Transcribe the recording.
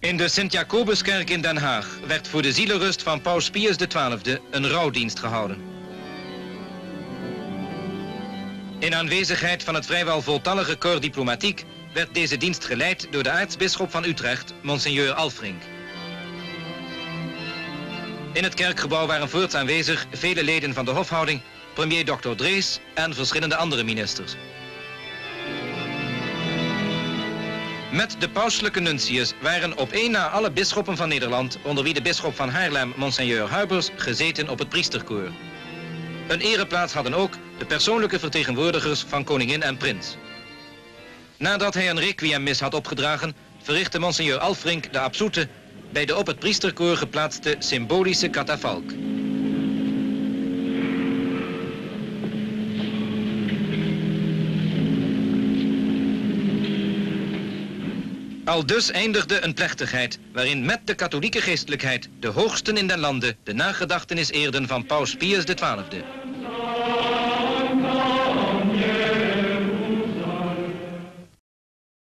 In de Sint-Jacobuskerk in Den Haag werd voor de zielenrust van Paus Pius XII een rouwdienst gehouden. In aanwezigheid van het vrijwel voltallige corps diplomatiek werd deze dienst geleid door de aartsbisschop van Utrecht, monseigneur Alfrink. In het kerkgebouw waren voorts aanwezig vele leden van de hofhouding, premier Dr. Drees en verschillende andere ministers. Met de pauselijke nuntius waren op één na alle bisschoppen van Nederland, onder wie de bisschop van Haarlem, monseigneur Huibers, gezeten op het priesterkoor. Een ereplaats hadden ook de persoonlijke vertegenwoordigers van koningin en prins. Nadat hij een requiemmis had opgedragen, verrichtte monseigneur Alfrink de absoete bij de op het priesterkoor geplaatste symbolische katafalk. Al dus eindigde een plechtigheid waarin met de katholieke geestelijkheid de hoogsten in den lande de nagedachtenis eerden van paus Pius XII.